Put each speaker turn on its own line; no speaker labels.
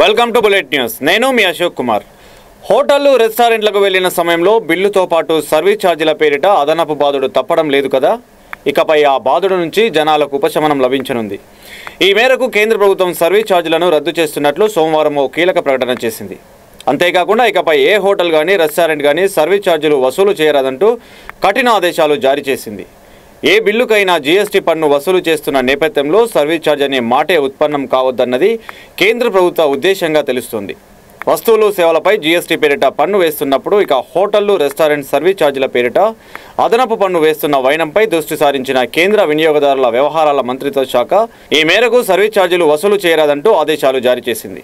Welcome to bullet news. నేను మీ అశోక్ కుమార్. హోటళ్ళు రెస్టారెంట్లకు వెళ్ళిన సమయంలో బిల్లుతో పాటు సర్వీస్ ఛార్జీల పేరిట అదనపు బాధుడు తప్పడం లేదు కదా? ఇకపై ఆ బాధుడు నుంచి జనాలకు ఉపశమనం లభించనుంది. ఈ మేరకు కేంద్ర ప్రభుత్వం సర్వీస్ ఛార్జీలను రద్దు చేస్తున్నట్లు సోమవారం ఓ కీలక ప్రకటన చేసింది. అంతేకాకుండా ఇకపై ఏ హోటల్ కానీ రెస్టారెంట్ కానీ సర్వీస్ ఛార్జీలు వసూలు చేయరాదంటూ కఠిన ఆదేశాలు జారీ చేసింది. ఏ బిల్లుకైనా జీఎస్టీ పన్ను వసూలు చేస్తున్న నేపథ్యంలో సర్వీస్ ఛార్జ్ అనే మాటే ఉత్పన్నం కావద్దన్నది కేంద్ర ప్రభుత్వ ఉద్దేశంగా తెలుస్తుంది. వస్తువులు సేవలపై జీఎస్టీ పేరిట పన్ను వేస్తున్నప్పుడు ఇక హోటళ్ళు రెస్టారెంట్ సర్వీస్ ఛార్జీల పేరిట అదనపు పన్ను వేస్తున్న వైనంపై దృష్టి సారించిన కేంద్ర వినియోగదారుల వ్యవహారాల మంత్రిత్వ శాఖ ఈ మేరకు సర్వీస్ ఛార్జీలు వసూలు చేయరాదంటూ ఆదేశాలు జారీ చేసింది.